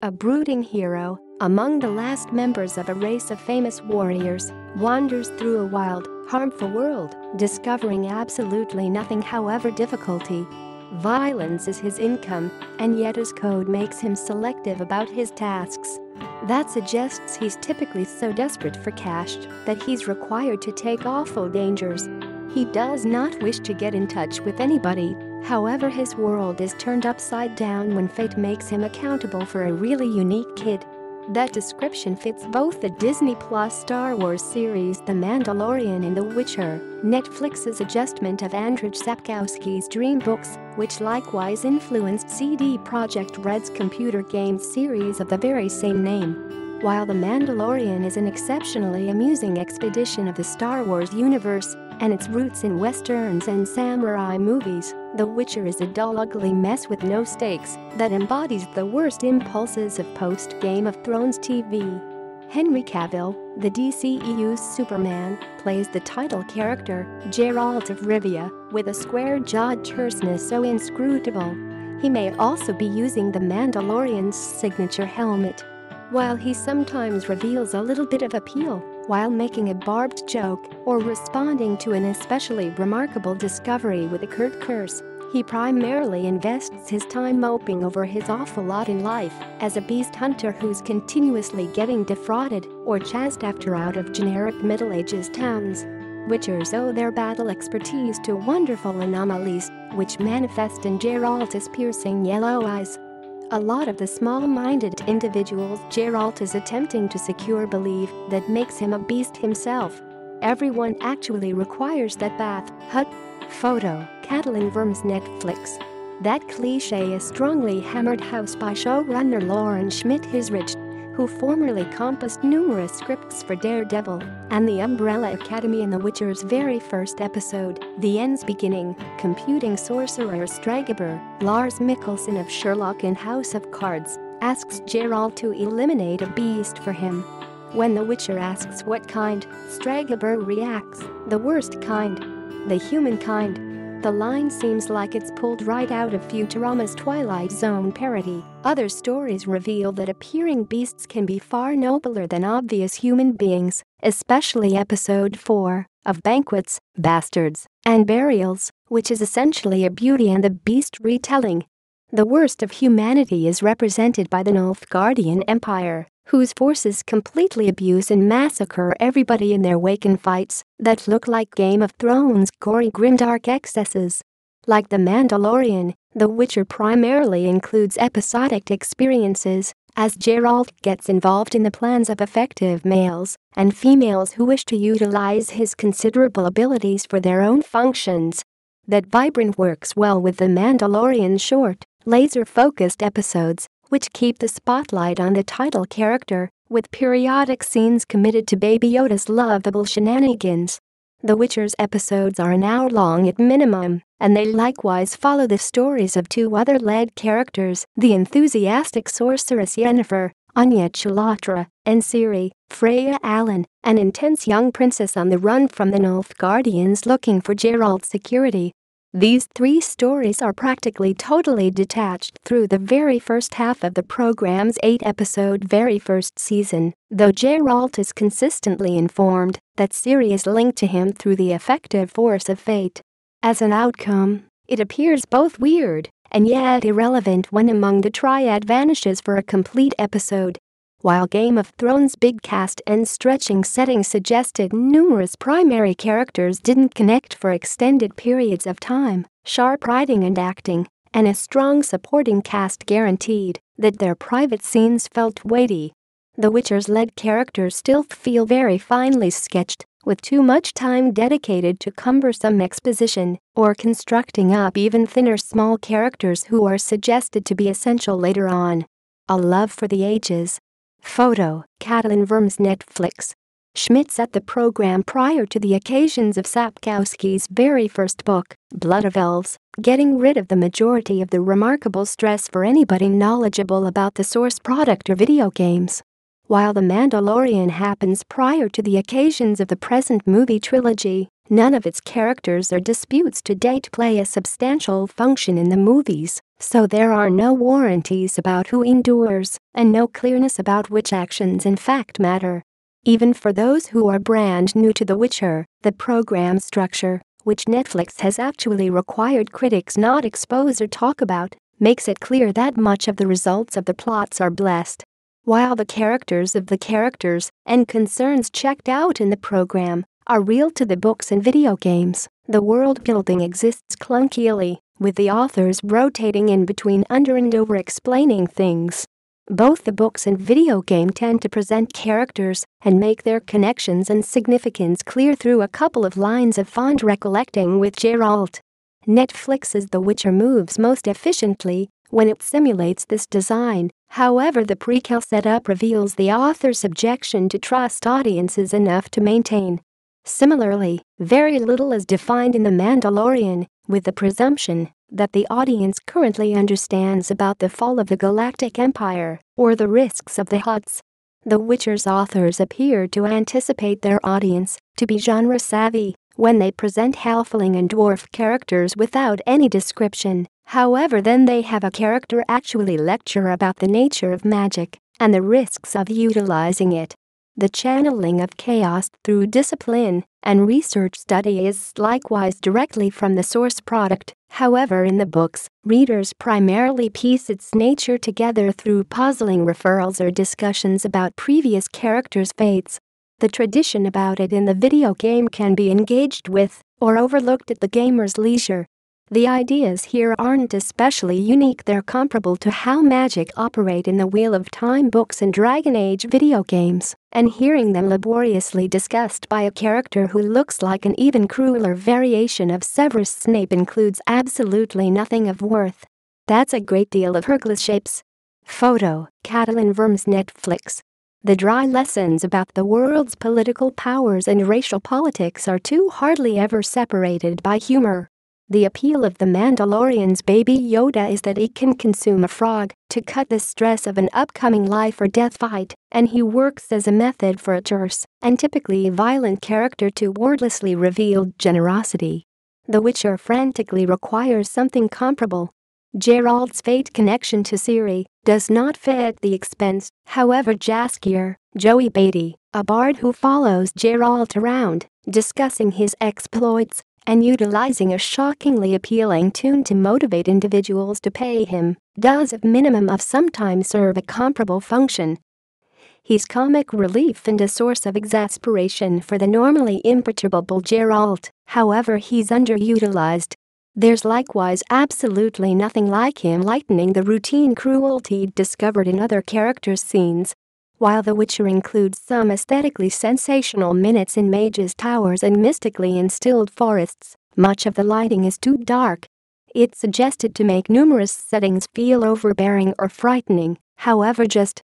A brooding hero, among the last members of a race of famous warriors, wanders through a wild, harmful world, discovering absolutely nothing however difficulty. Violence is his income, and yet his code makes him selective about his tasks. That suggests he's typically so desperate for cash that he's required to take awful dangers. He does not wish to get in touch with anybody, however his world is turned upside down when fate makes him accountable for a really unique kid. That description fits both the Disney Plus Star Wars series The Mandalorian and The Witcher, Netflix's adjustment of Andrzej Sapkowski's Dream Books, which likewise influenced CD Projekt Red's computer game series of the very same name. While The Mandalorian is an exceptionally amusing expedition of the Star Wars universe, and its roots in westerns and samurai movies, The Witcher is a dull ugly mess with no stakes that embodies the worst impulses of post-Game of Thrones TV. Henry Cavill, the DCEU's Superman, plays the title character, Geralt of Rivia, with a square-jawed terseness so inscrutable. He may also be using the Mandalorian's signature helmet. While he sometimes reveals a little bit of appeal, while making a barbed joke or responding to an especially remarkable discovery with a curt curse. He primarily invests his time moping over his awful lot in life as a beast hunter who's continuously getting defrauded or chased after out of generic Middle Ages towns. Witchers owe their battle expertise to wonderful anomalies, which manifest in Geralt's piercing yellow eyes a lot of the small-minded individuals Geralt is attempting to secure believe that makes him a beast himself. Everyone actually requires that bath, hut, photo, Katalin Vermes Netflix. That cliché is strongly hammered house by showrunner Lauren Schmidt-Hissrich who formerly composed numerous scripts for Daredevil and the Umbrella Academy in The Witcher's very first episode, The End's Beginning, computing sorcerer Stregobor, Lars Mikkelsen of Sherlock and House of Cards, asks Geralt to eliminate a beast for him. When the Witcher asks what kind, Stregobor reacts, the worst kind. The human kind. The line seems like it's pulled right out of Futurama's Twilight Zone parody. Other stories reveal that appearing beasts can be far nobler than obvious human beings, especially episode 4 of Banquets, Bastards, and Burials, which is essentially a Beauty and the Beast retelling. The worst of humanity is represented by the Nilfgaardian Empire, whose forces completely abuse and massacre everybody in their wake in fights that look like Game of Thrones gory grimdark excesses. Like The Mandalorian, The Witcher primarily includes episodic experiences as Geralt gets involved in the plans of effective males and females who wish to utilize his considerable abilities for their own functions. That vibrant works well with The Mandalorian short, laser-focused episodes which keep the spotlight on the title character, with periodic scenes committed to Baby Yoda's lovable shenanigans. The Witcher's episodes are an hour long at minimum, and they likewise follow the stories of two other lead characters, the enthusiastic sorceress Yennefer, Anya Chalotra, and Ciri, Freya Allan, an intense young princess on the run from the Nilfgaardians looking for Geralt's security. These three stories are practically totally detached through the very first half of the program's eight-episode very first season, though Geralt is consistently informed that Ciri is linked to him through the effective force of fate. As an outcome, it appears both weird and yet irrelevant when among the triad vanishes for a complete episode while Game of Thrones' big cast and stretching setting suggested numerous primary characters didn't connect for extended periods of time, sharp writing and acting, and a strong supporting cast guaranteed that their private scenes felt weighty. The Witcher's led characters still feel very finely sketched, with too much time dedicated to cumbersome exposition or constructing up even thinner small characters who are suggested to be essential later on. A love for the ages, Photo, Katalin Vermes Netflix. Schmidt set the program prior to the occasions of Sapkowski's very first book, Blood of Elves, getting rid of the majority of the remarkable stress for anybody knowledgeable about the source product or video games. While The Mandalorian happens prior to the occasions of the present movie trilogy, None of its characters or disputes to date play a substantial function in the movies, so there are no warranties about who endures and no clearness about which actions in fact matter. Even for those who are brand new to The Witcher, the program structure, which Netflix has actually required critics not expose or talk about, makes it clear that much of the results of the plots are blessed. While the characters of the characters and concerns checked out in the program are real to the books and video games. The world building exists clunkily, with the authors rotating in between under and over explaining things. Both the books and video game tend to present characters and make their connections and significance clear through a couple of lines of fond recollecting with Geralt. Netflix's The Witcher moves most efficiently when it simulates this design, however the prequel setup reveals the author's objection to trust audiences enough to maintain Similarly, very little is defined in The Mandalorian, with the presumption that the audience currently understands about the fall of the Galactic Empire or the risks of the Hutts. The Witcher's authors appear to anticipate their audience to be genre savvy when they present halfling and dwarf characters without any description. However, then they have a character actually lecture about the nature of magic and the risks of utilizing it the channeling of chaos through discipline and research study is likewise directly from the source product. However, in the books, readers primarily piece its nature together through puzzling referrals or discussions about previous characters' fates. The tradition about it in the video game can be engaged with or overlooked at the gamer's leisure. The ideas here aren't especially unique they're comparable to how magic operate in the Wheel of Time books and Dragon Age video games, and hearing them laboriously discussed by a character who looks like an even crueler variation of Severus Snape includes absolutely nothing of worth. That's a great deal of Hercules shapes. Photo, Katalin Vermes Netflix. The dry lessons about the world's political powers and racial politics are too hardly ever separated by humor. The appeal of the Mandalorian's baby Yoda is that he can consume a frog to cut the stress of an upcoming life or death fight, and he works as a method for a terse and typically violent character to wordlessly revealed generosity. The Witcher frantically requires something comparable. Geralt's fate connection to Ciri does not fit the expense, however Jaskier, Joey Batey, a bard who follows Geralt around, discussing his exploits, and utilizing a shockingly appealing tune to motivate individuals to pay him, does at minimum of sometimes serve a comparable function. He's comic relief and a source of exasperation for the normally imperturbable Geralt, however he's underutilized. There's likewise absolutely nothing like him lightening the routine cruelty discovered in other characters' scenes, while The Witcher includes some aesthetically sensational minutes in mages' towers and mystically instilled forests, much of the lighting is too dark. It's suggested to make numerous settings feel overbearing or frightening, however just